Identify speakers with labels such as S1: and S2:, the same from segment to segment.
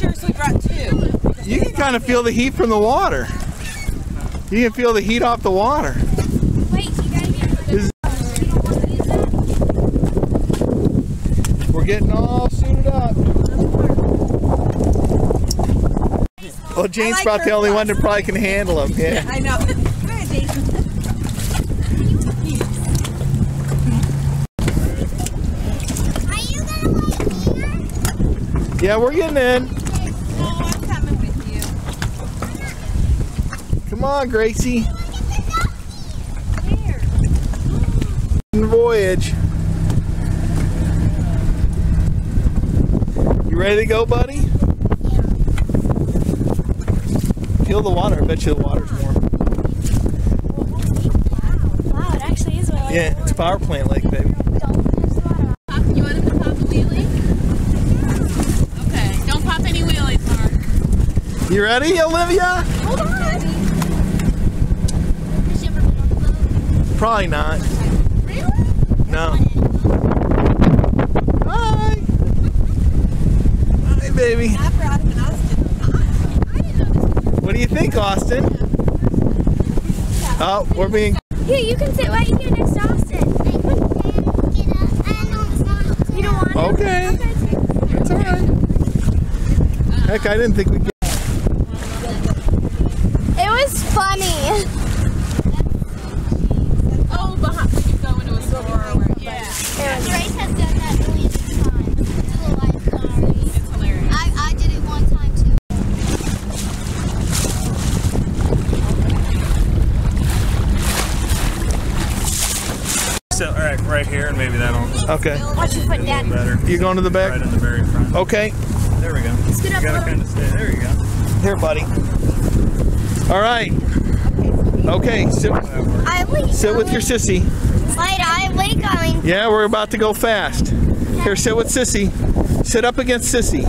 S1: seriously brought two.
S2: You can kind of feel the heat from the water. You can feel the heat off the water.
S3: Wait, you gotta get
S2: Is- We're getting all suited up. Well, Jane's
S1: like
S2: about the only one that probably can handle them. Yeah.
S1: I know. Come here, Jason.
S3: Are you gonna wait here?
S2: Yeah, we're getting in.
S1: Oh, I'm coming with you.
S2: Come on, Gracie. Voyage. You ready to go, buddy? Feel the water. I bet you the water's warm.
S3: Wow, it actually is really
S2: Yeah, it's a power plant lake, baby.
S4: Pop, you want him to pop a wheelie? Okay, don't pop any wheelies, Mark.
S2: You ready, Olivia?
S3: Hold on. Has she ever been on a boat?
S2: Probably not.
S3: Really?
S2: No. Hi. Hi, baby.
S1: I brought him in Austin.
S3: I didn't know this.
S2: What do you think, Austin? Oh, we're being.
S3: Here, you can sit right here next to Austin. You don't want to?
S2: Okay. It's all right. Heck, I didn't think we'd get.
S3: It was funny.
S4: Oh, behind, we could go into a store or where, yeah.
S3: Grace has done that millions of times. Do a lifeguard.
S4: It's hilarious.
S3: I, I did it one time too.
S5: So, all right, right here, and maybe that'll
S2: Okay.
S3: Watch your foot,
S5: be a
S3: Dad.
S5: little better.
S2: You going to the
S5: Right
S2: back?
S5: in the very front.
S2: Okay.
S5: There we go.
S3: Scoot
S5: You
S3: up a
S5: gotta kind of stay. There you go.
S2: Here, buddy. All right. Okay. Sit,
S3: I wait.
S2: sit with your sissy.
S3: Later, I wait going.
S2: Yeah, we're about to go fast. Here, sit with sissy. Sit up against sissy.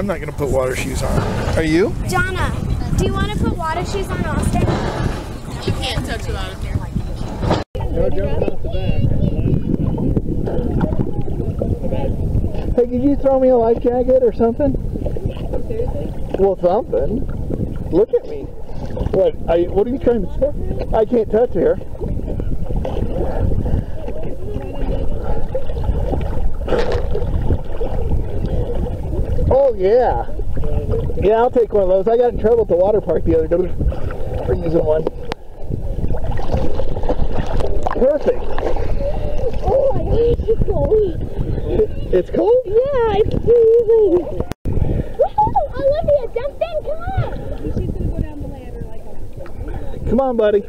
S2: I'm not gonna put water shoes on. Are you?
S3: Donna, do you want to put water shoes on Austin?
S4: You can't touch it out of here.
S2: Hey, could you throw me a life jacket or something? Well, something. Look at me. What? I, what are you trying to say? I can't touch here. Oh yeah. Yeah, I'll take one of those. I got in trouble at the water park the other day for using one. Perfect.
S6: Oh my gosh, it's cold.
S2: It's cold?
S6: Yeah, it's freezing. Woohoo! Olivia, jump in, come on!
S3: She's gonna go down the ladder like
S2: Come on, buddy.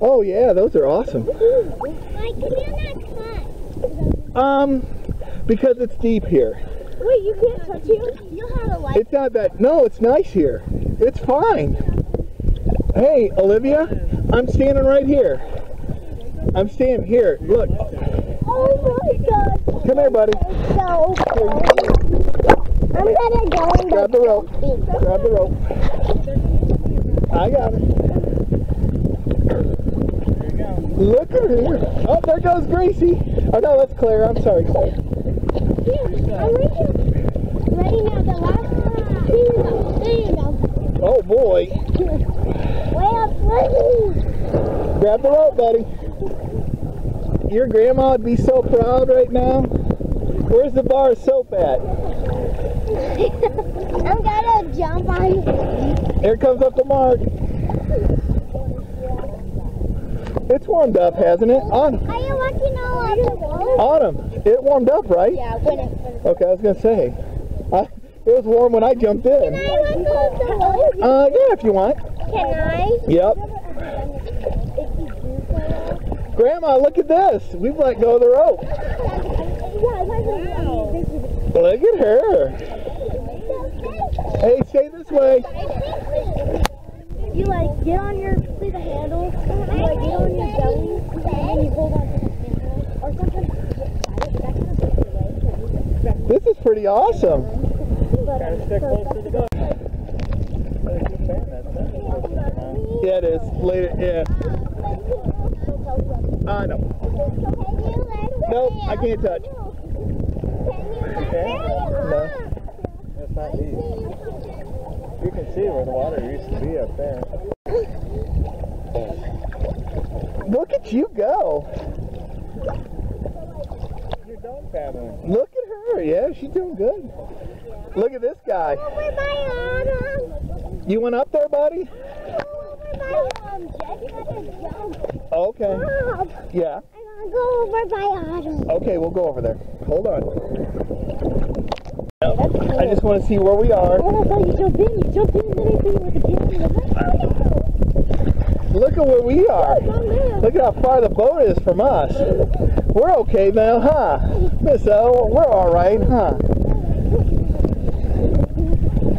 S2: Oh yeah, those are awesome.
S6: Why can you not cut?
S2: Um, because it's deep here.
S6: Wait, you can't touch you? You have a light.
S2: It's not that. No, it's nice here. It's fine. Hey, Olivia, I'm standing right here. I'm standing here. Look,
S6: Oh my god.
S2: come here, buddy.
S6: So cold. I'm gonna go in
S2: Grab the rope. Grab the rope. I got it. Look at her. Oh, there goes Gracie. Oh no, that's Claire. I'm sorry, Claire.
S6: I'm ready. Ready now, the last one. There you go. There you go.
S2: Oh boy.
S6: Way up.
S2: Grab the rope, buddy. Your grandma would be so proud right now. Where's the bar of soap at?
S6: I'm gonna jump on.
S2: Here comes up the mark. It's warmed up, hasn't it? Autumn.
S6: Are you looking all at the?
S2: Autumn. It warmed up, right?
S6: Yeah, when it.
S2: Okay, I was gonna say. I, it was warm when I jumped
S6: Can
S2: in.
S6: I go of the rope?
S2: Uh, yeah, if you want.
S6: Can I?
S2: Yep. Grandma, look at this. We've let go of the rope. Look at her. Hey, stay this way.
S6: You like get on your see the handle, you like get on your belly, and you hold on to the handle, or sometimes you get tight. That kind of takes away. 'cause you
S2: This is pretty awesome.
S6: But
S5: stick close to the boat.
S2: Yeah, it is. Later, yeah. I know. Nope, I can't touch. No.
S5: That's not deep. You can see where the water used to be up there.
S2: Look at you go.
S5: You're dog paddling.
S2: Look Yeah, she's doing good. Look at this guy.
S6: Over my arm.
S2: You went up there, buddy?
S6: Over my arm. Just gotta jump.
S2: Okay. Yeah.
S6: I wanna go over my arm.
S2: Okay, we'll go over there. Hold on. I just want to see where we are.
S6: Oh, I you jump in. You jump in and then I see with the camera.
S2: Oh, Look at where we are. Look at how far the boat is from us. We're okay now, huh? Miss O, we're all right, huh?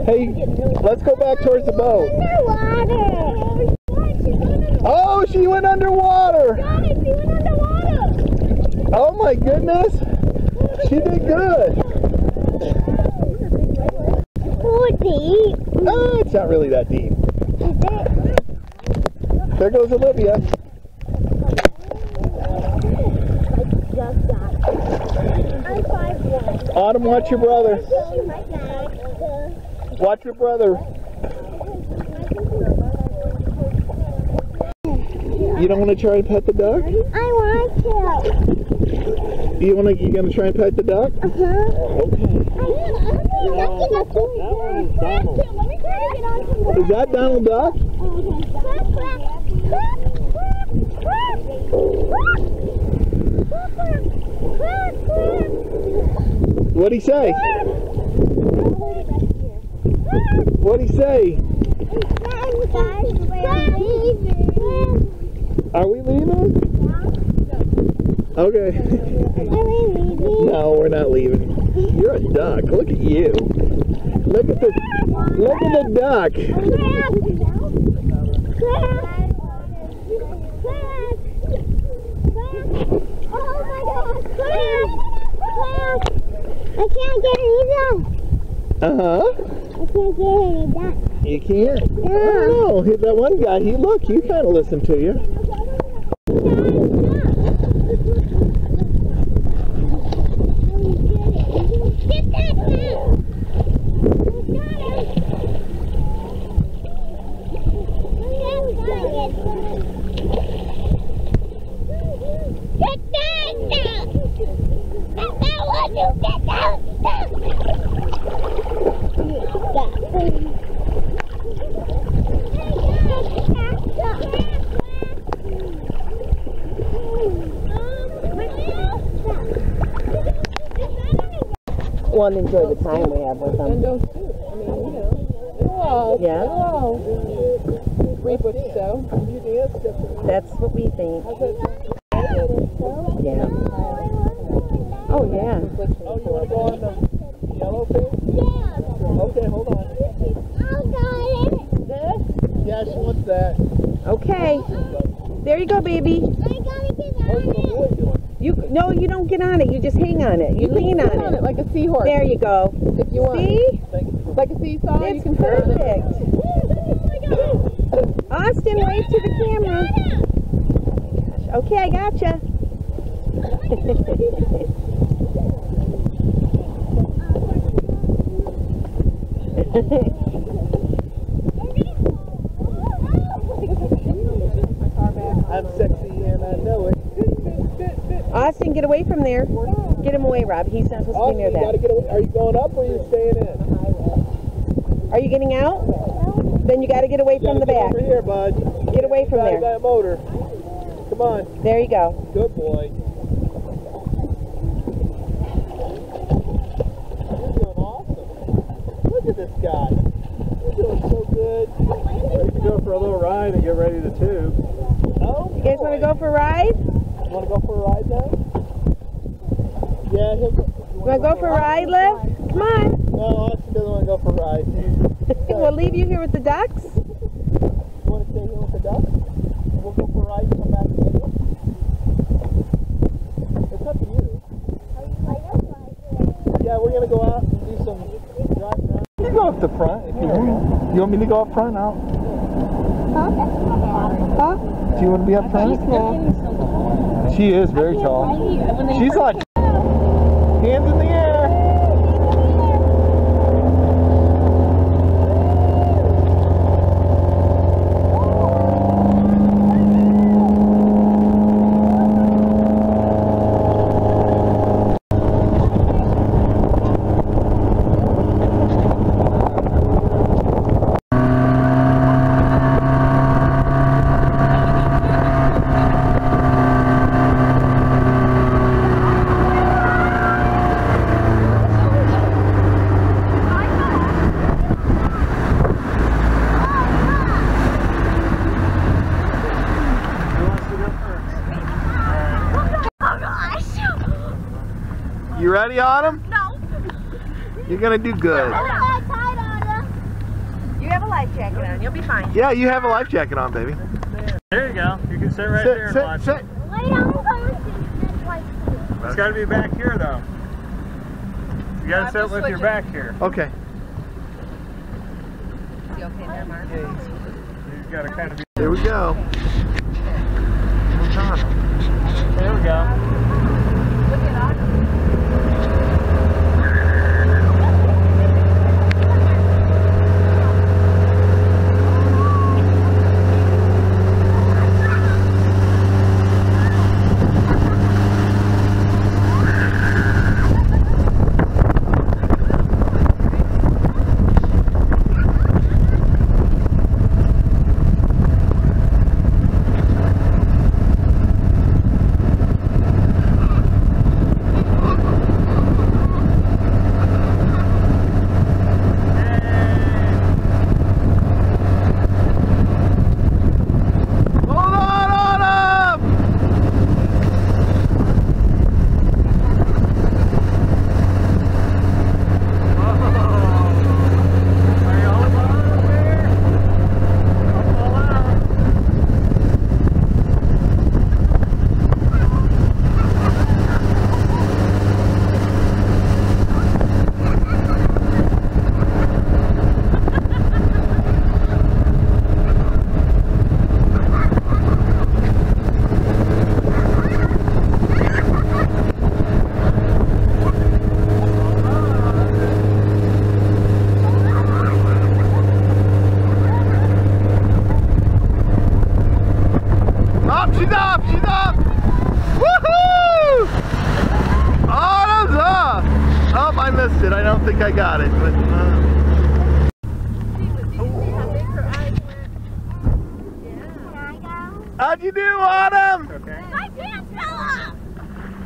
S2: Hey, let's go back towards the boat.
S6: Underwater.
S2: Oh, she went underwater.
S6: She went underwater.
S2: Oh my goodness. She did good.
S6: Oh, deep.
S2: Oh, it's not really that deep. There goes Olivia.
S6: Just that. I'm five one.
S2: Autumn, watch your brother. Watch your brother. You don't want to try and pet the duck?
S6: I want to.
S2: You want to? You gonna try and pet the duck?
S6: Uh-huh.
S2: Okay.
S6: Let me try to get
S2: Is that Donald Duck? What'd he say? What'd he say? Are we leaving? Okay. no, we're not leaving. You're a duck. Look at you. Look at the look at the duck.
S6: I can't get any
S2: Uh huh.
S6: I can't get any ducks.
S2: You can't. I don't know. He- That one guy. He look. He kind of listened to you.
S7: Well, and enjoy the time we have with
S4: And
S7: them.
S4: don't shoot. I mean, you know. Hello.
S7: Yeah.
S4: Hello. Three foot show.
S7: That's what we think. Yeah. Oh, yeah.
S2: Oh, you want to go on the yellow thing? Okay, hold on. Yeah, she wants that.
S7: Okay. There you go, baby.
S2: How's the boy doing?
S7: You No, you don't get on it. You just hang on it. You lean
S4: Sit
S7: on
S4: on
S7: it.
S4: it like a seahorse.
S7: There you go.
S4: If you want.
S7: See?
S4: Like a seesaw, you
S7: It's
S4: can sit on it.
S7: perfect. Austin, wave to the camera. Okay, I gotcha.
S2: I'm sexy and I know it.
S7: Austin, get away from there. Get him away, Rob. He's not supposed to
S2: Oh,
S7: be near
S2: you
S7: that.
S2: get away. Are you going up or are you staying in?
S7: Are you getting out? Then you got to get away
S2: You
S7: from the
S2: get
S7: back.
S2: over here, bud.
S7: Get away from there.
S2: that motor. Come on.
S7: There you go.
S2: Good boy. You're doing awesome. Look at this guy. You're doing so good.
S5: We can go for a little ride and get ready to tube.
S2: Oh,
S7: You guys want to go for a ride?
S2: You want to go for a ride now? Yeah, he'll go.
S7: Want to go for a ride, Liv? Come on.
S2: No, Austin doesn't want to go for a ride. You
S7: we'll leave you here with the ducks.
S2: You want to stay here with the ducks? We'll go for a ride and come back and get it. It's up to you. Yeah, we're going to go out and do some driving around. You go up the front if you want. You want me to go up front now?
S7: Huh?
S2: Do you want to be up front? She is very tall. She's like hands in the air. You ready, Autumn?
S6: No.
S2: You're gonna do good.
S7: You have a life jacket on. You'll be fine.
S2: Yeah, you have a life jacket on, baby.
S5: There you go. You can sit right
S2: sit,
S5: there and
S2: sit,
S5: watch.
S2: sit.
S5: It's got to be back here, though. You got to sit with your back here.
S2: Okay.
S7: You okay there, Mark?
S5: You've got to kind of be.
S2: Here we go. What's on?
S5: There we go.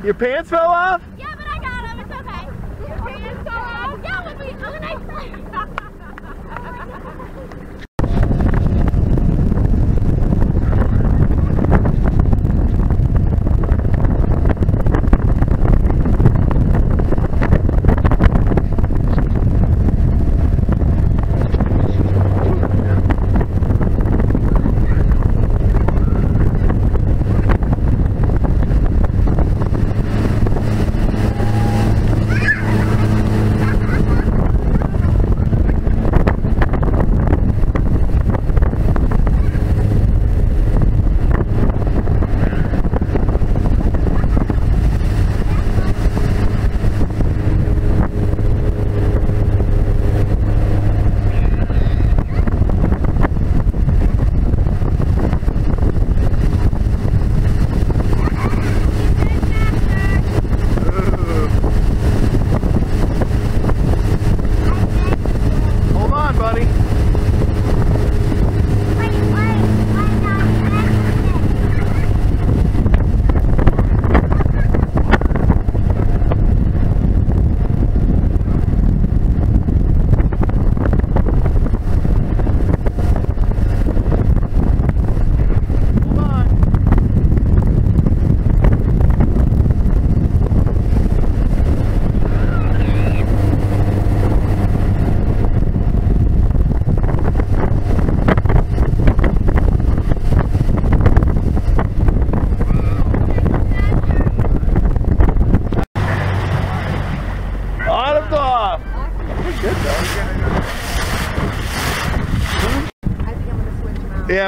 S2: Your pants fell off?
S6: Yeah, but I got them. It's okay. Your pants fell
S2: Yeah,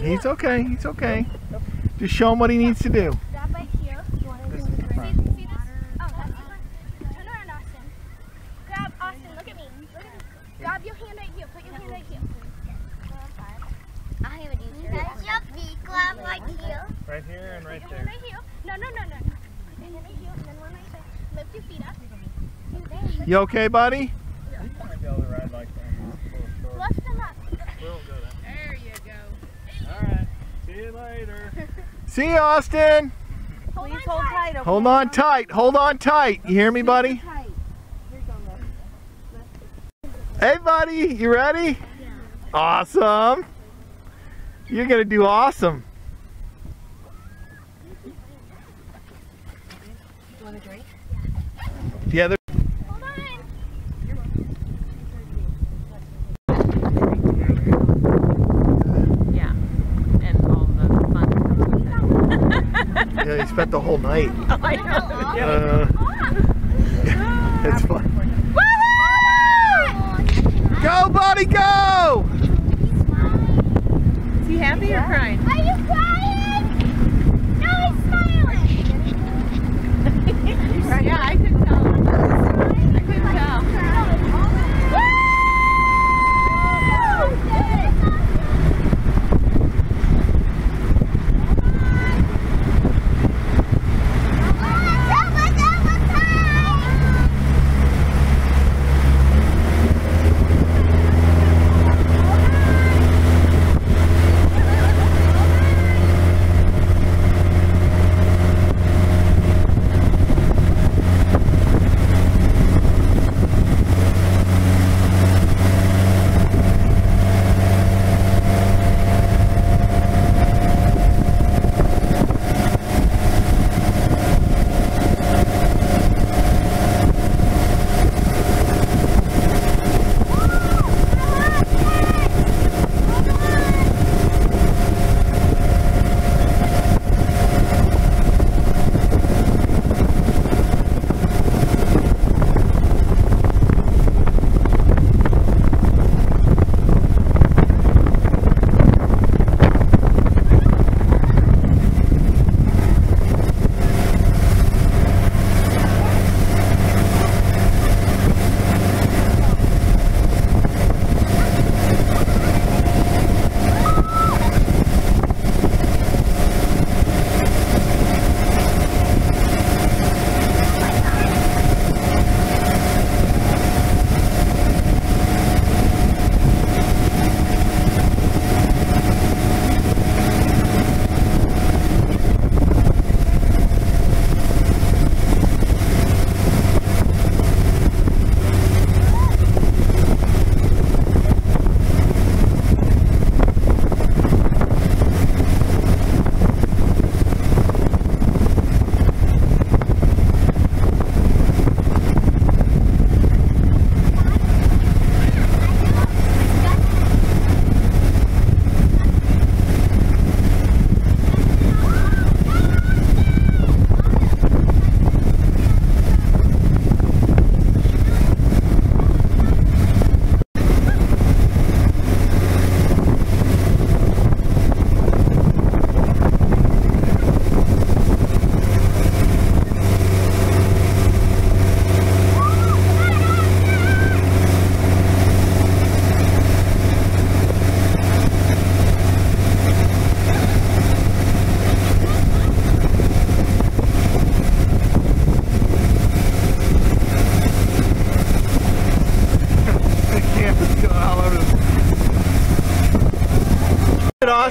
S8: Lean
S2: He's okay, he's okay. Just show him what he needs to do.
S8: Grab right here. You want to see, see this? Oh, that's the one. Turn around, Austin. Grab Austin. Look at me. Look at me. Grab your hand right here. Put your hand right here. I have a That's your feet. Grab right here.
S2: Right here and
S8: Put your right here. No, no, no, no. Put your hand right here then one right there. Lift your feet up.
S2: You okay, buddy?
S8: them up.
S4: There you go.
S2: Alright. See you later. See you, Austin.
S8: Hold
S1: Please
S8: on
S1: hold
S8: tight.
S2: Hold on tight. Hold on tight. You hear me, buddy?
S1: Tight. Here you go, look.
S2: Hey, buddy. You ready? Awesome. You're going to do awesome.
S1: You want a drink?
S2: Yeah, there-
S8: Hold on.
S4: Yeah. And all the fun.
S2: yeah, you spent the whole night.
S4: I know.
S2: Uh, it's fun. Go, buddy, go!
S4: Is he happy or crying?
S8: Are you crying?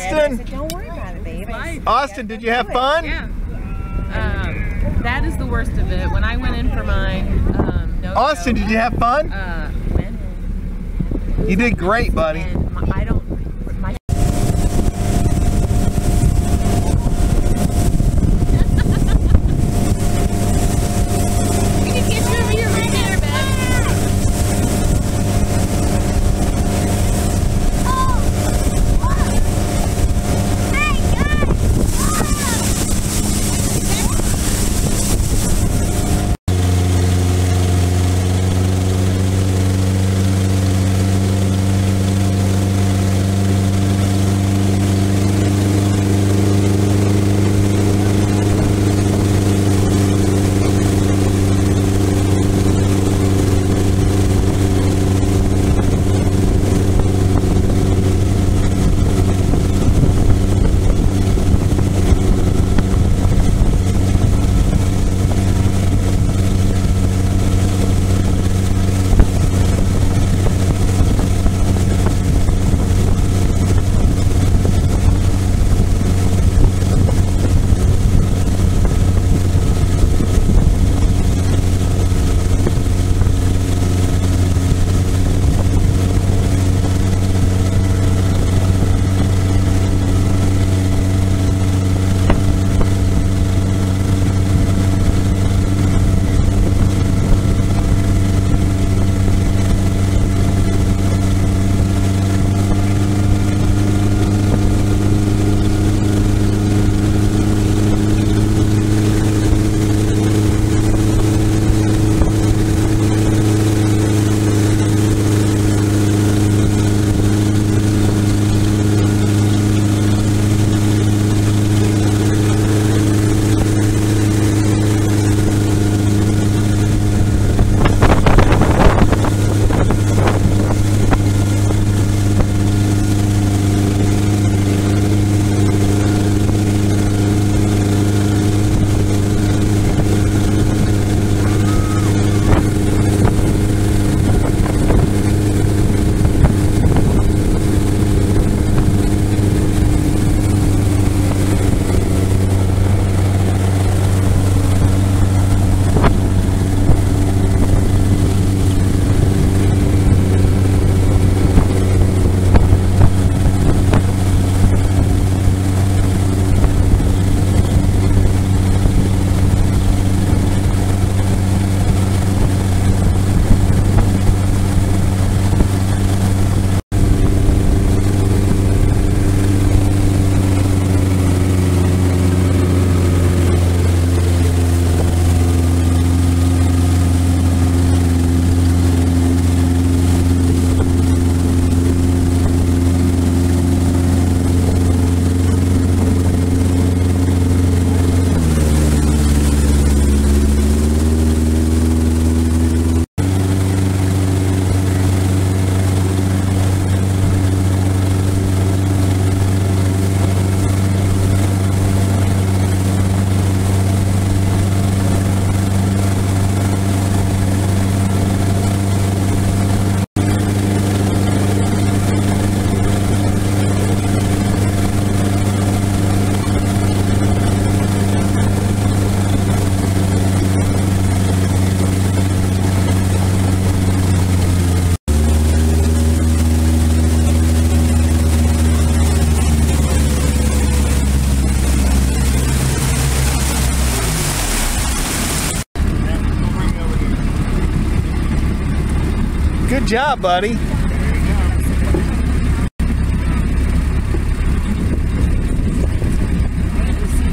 S2: The... Austin?
S1: Don't worry about it, babe. I-
S2: Austin, did you have fun?
S4: Yeah. Um, that is the worst of it. When I went in for my um, no
S2: Austin, did you have fun?
S4: uh, when?
S2: You did great, buddy.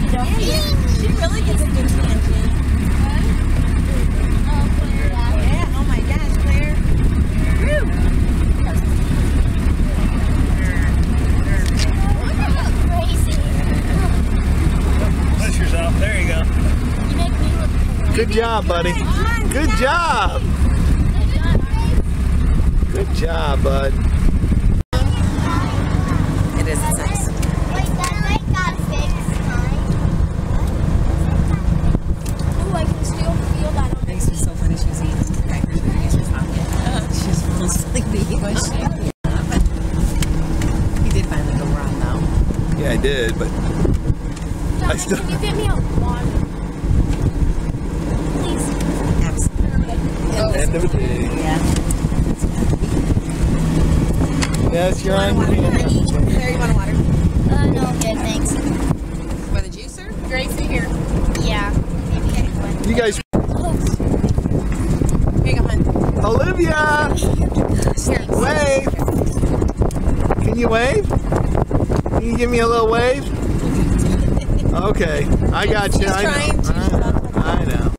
S3: You go.
S1: She really gets a good stand. Huh? Oh clear life.
S3: Yeah, oh my gosh, Claire. Good job, buddy. Good job. Good job, bud.
S1: It is, it's nice. Makes me so funny. She was eating crackers and these was pocket. She's full sleepy. Was she? He did finally go wrong though.
S3: Yeah, I did, but I still.
S8: Can you get me a wand? Please.
S1: Absolutely.
S3: End of the day.
S1: Yeah.
S3: Yes, you're on
S1: Want
S3: your
S1: water?
S3: hand.
S1: Claire, you want water?
S8: Uh, no, I'm good, thanks.
S1: For the juicer?
S4: Gracie here.
S8: Yeah. Maybe
S3: You guys,
S1: Here you go, hon.
S3: Olivia, wave. Can you wave? Can you give me a little wave? Okay, I got you. I know. I know.